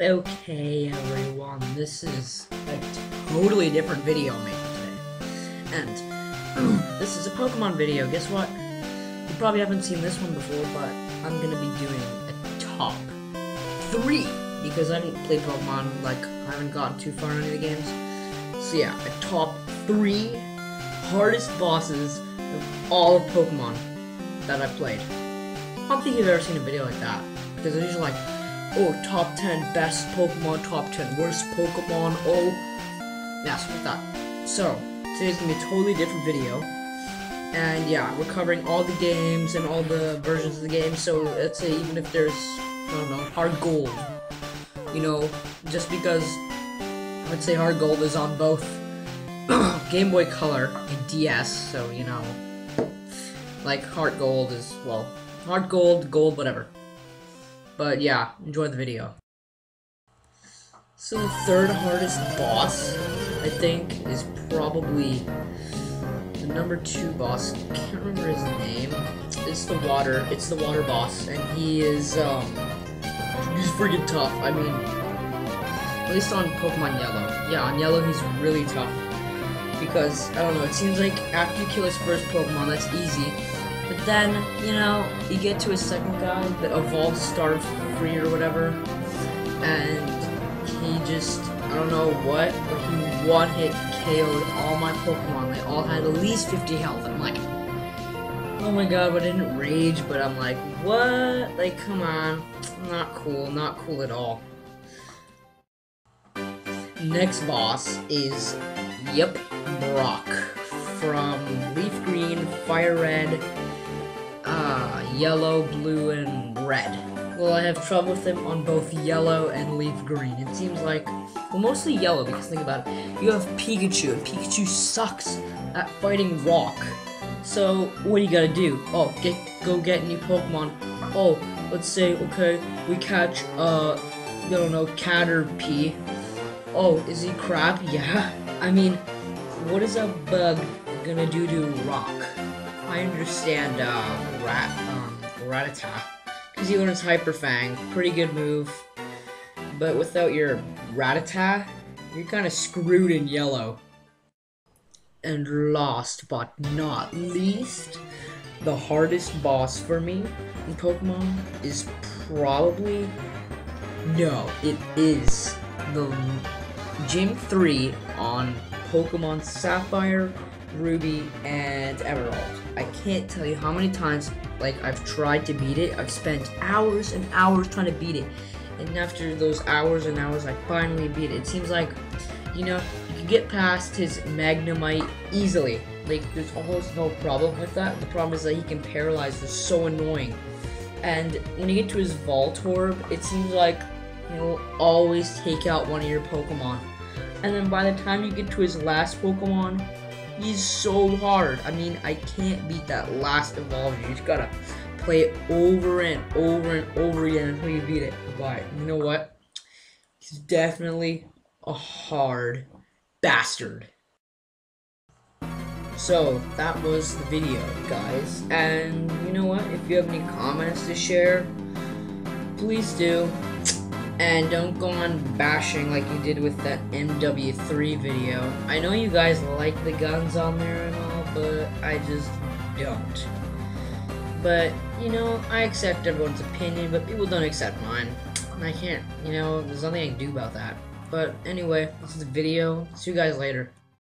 Okay, everyone, this is a totally different video I'm making today. And this is a Pokemon video. Guess what? You probably haven't seen this one before, but I'm gonna be doing a top three because I didn't play Pokemon, like, I haven't gotten too far in any of the games. So, yeah, a top three hardest bosses of all of Pokemon that I've played. I don't think you've ever seen a video like that because usually like, oh, top 10 best Pokemon, top 10 worst Pokemon, oh, something like that. So, today's gonna be a totally different video, and yeah, we're covering all the games and all the versions of the game, so let's say even if there's, I don't know, HeartGold, you know, just because, let's say HeartGold is on both Game Boy Color and DS, so, you know, like, HeartGold is, well, HeartGold, gold, whatever. But yeah, enjoy the video. So the third hardest boss, I think, is probably the number two boss. I can't remember his name. It's the water. It's the water boss, and he is um, he's freaking tough. I mean, at least on Pokemon Yellow. Yeah, on Yellow he's really tough because I don't know. It seems like after you kill his first Pokemon, that's easy. But then, you know, you get to a second guy that evolves Star Free or whatever, and he just, I don't know what, but he one hit KO'd all my Pokemon. They all had at least 50 health. I'm like, oh my god, but I didn't rage, but I'm like, what? Like, come on. Not cool, not cool at all. Next boss is, yep, Brock from Leaf Green, Fire Red, uh, Yellow, Blue, and Red. Well, I have trouble with them on both Yellow and Leaf Green. It seems like, well, mostly Yellow, because think about it. You have Pikachu, and Pikachu sucks at fighting Rock. So, what do you gotta do? Oh, get go get new Pokemon. Oh, let's say, okay, we catch, uh, I don't know, Caterpie. Oh, is he crap? Yeah. I mean, what is a bug gonna do to Rock? I understand, uh, Rat, um, Rattata. Because he learns Hyper Fang. Pretty good move. But without your Rattata, you're kind of screwed in yellow. And last but not least, the hardest boss for me in Pokemon is probably. No, it is the Gym 3 on Pokemon Sapphire, Ruby, and Emerald. I can't tell you how many times like I've tried to beat it. I've spent hours and hours trying to beat it. And after those hours and hours I finally beat it. It seems like you know, you can get past his Magnemite easily. Like there's almost no problem with that. The problem is that he can paralyze. It's so annoying. And when you get to his Voltorb, it seems like he'll always take out one of your Pokemon. And then by the time you get to his last Pokemon, he's so hard. I mean, I can't beat that last evolution. You just gotta play it over and over and over again until you beat it. But you know what? He's definitely a hard bastard. So that was the video, guys. And you know what? If you have any comments to share, please do. And don't go on bashing like you did with that MW3 video. I know you guys like the guns on there and all, but I just don't. But, you know, I accept everyone's opinion, but people don't accept mine. And I can't, you know, there's nothing I can do about that. But anyway, this is the video. See you guys later.